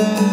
Yeah.